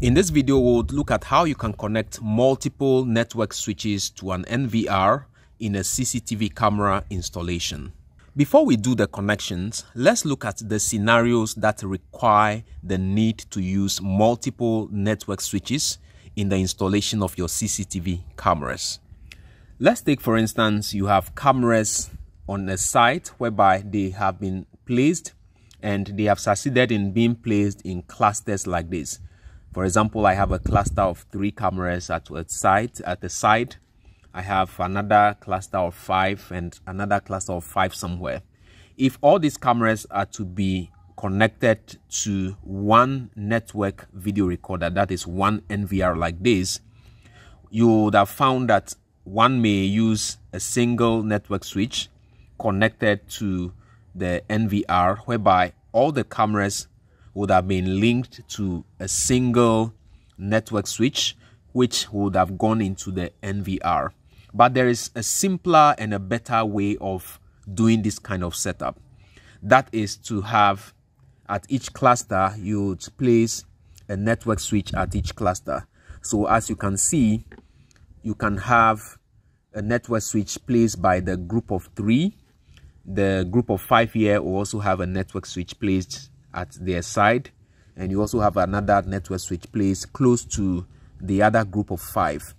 In this video, we'll look at how you can connect multiple network switches to an NVR in a CCTV camera installation. Before we do the connections, let's look at the scenarios that require the need to use multiple network switches in the installation of your CCTV cameras. Let's take for instance, you have cameras on a site whereby they have been placed and they have succeeded in being placed in clusters like this. For example, I have a cluster of three cameras at a site at the side. I have another cluster of five and another cluster of five somewhere. If all these cameras are to be connected to one network video recorder, that is one NVR like this, you would have found that one may use a single network switch connected to the NVR, whereby all the cameras would have been linked to a single network switch, which would have gone into the NVR. But there is a simpler and a better way of doing this kind of setup. That is to have at each cluster, you would place a network switch at each cluster. So as you can see, you can have a network switch placed by the group of three. The group of five here will also have a network switch placed at their side. And you also have another network switch placed close to the other group of five.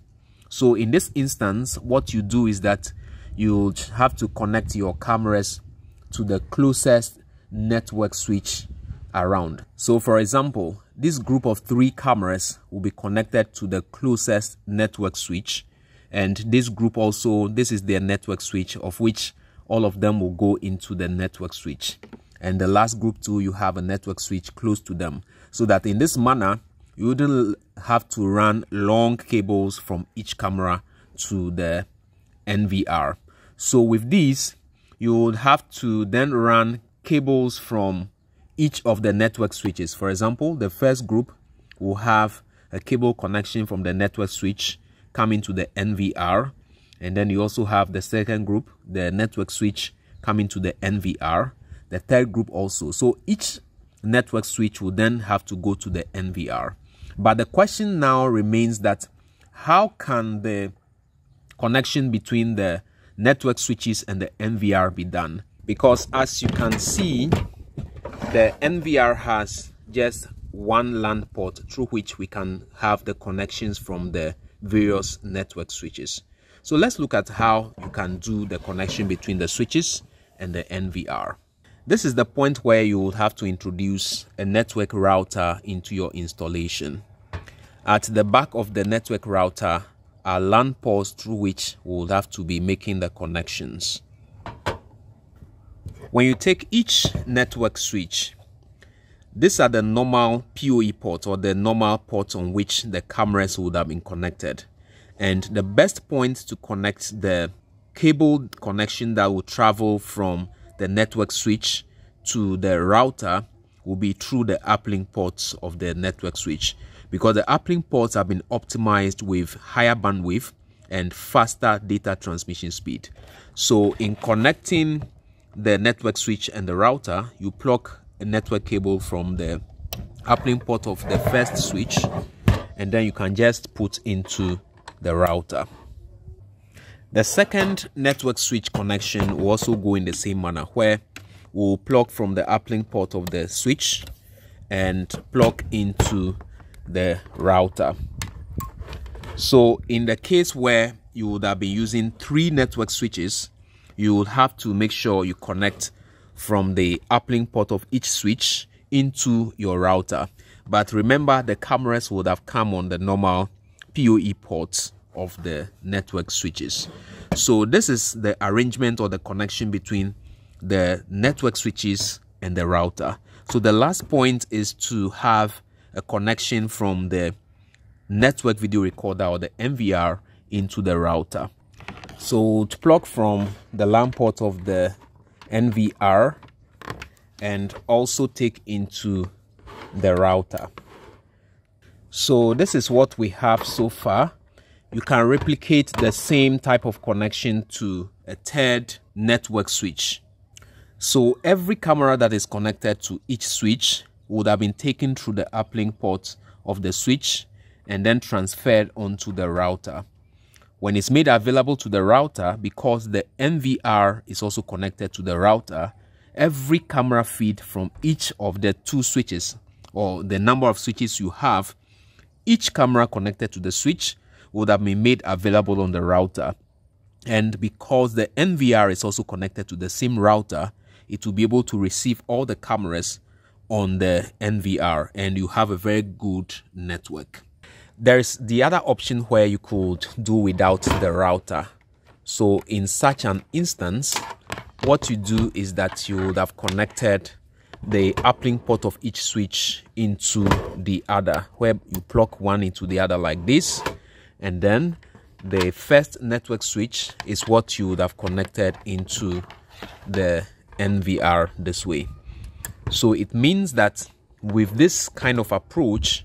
So in this instance what you do is that you have to connect your cameras to the closest network switch around. So for example this group of three cameras will be connected to the closest network switch. And this group also this is their network switch of which all of them will go into the network switch and the last group two you have a network switch close to them. So that in this manner you wouldn't have to run long cables from each camera to the NVR so with these you would have to then run cables from each of the network switches. For example the first group will have a cable connection from the network switch coming to the NVR and then you also have the second group the network switch coming to the NVR the third group also. So each network switch will then have to go to the NVR. But the question now remains that how can the connection between the network switches and the NVR be done? Because as you can see, the NVR has just one LAN port through which we can have the connections from the various network switches. So let's look at how you can do the connection between the switches and the NVR. This is the point where you will have to introduce a network router into your installation. At the back of the network router are LAN ports through which we will have to be making the connections. When you take each network switch, these are the normal PoE ports or the normal ports on which the cameras would have been connected. And the best point to connect the cable connection that will travel from the network switch to the router will be through the uplink ports of the network switch because the uplink ports have been optimized with higher bandwidth and faster data transmission speed. So in connecting the network switch and the router, you plug a network cable from the uplink port of the first switch and then you can just put into the router. The second network switch connection will also go in the same manner where we'll plug from the uplink port of the switch and plug into the router. So in the case where you would have been using three network switches, you would have to make sure you connect from the uplink port of each switch into your router. But remember the cameras would have come on the normal PoE ports of the network switches. So this is the arrangement or the connection between the network switches and the router. So the last point is to have a connection from the network video recorder or the NVR into the router. So to plug from the LAN port of the NVR and also take into the router. So this is what we have so far you can replicate the same type of connection to a third network switch. So every camera that is connected to each switch would have been taken through the uplink port of the switch and then transferred onto the router. When it's made available to the router, because the NVR is also connected to the router, every camera feed from each of the two switches or the number of switches you have, each camera connected to the switch would have been made available on the router. And because the NVR is also connected to the same router, it will be able to receive all the cameras on the NVR and you have a very good network. There's the other option where you could do without the router. So in such an instance, what you do is that you would have connected the uplink port of each switch into the other where you plug one into the other like this and then the first network switch is what you would have connected into the NVR this way so it means that with this kind of approach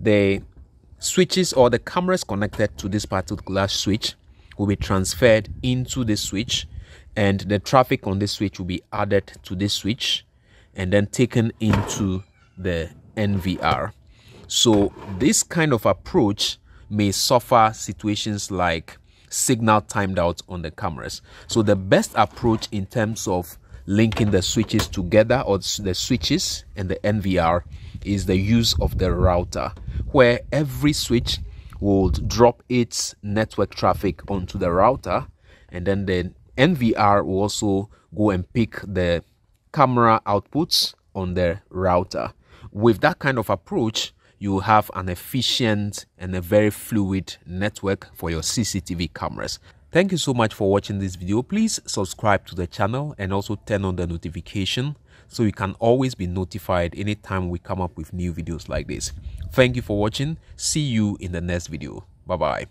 the switches or the cameras connected to this particular switch will be transferred into the switch and the traffic on this switch will be added to this switch and then taken into the NVR. So this kind of approach may suffer situations like signal timed out on the cameras. So the best approach in terms of linking the switches together or the switches and the NVR is the use of the router where every switch will drop its network traffic onto the router and then the NVR will also go and pick the camera outputs on the router. With that kind of approach, you have an efficient and a very fluid network for your CCTV cameras. Thank you so much for watching this video. Please subscribe to the channel and also turn on the notification so you can always be notified anytime we come up with new videos like this. Thank you for watching. See you in the next video. Bye-bye.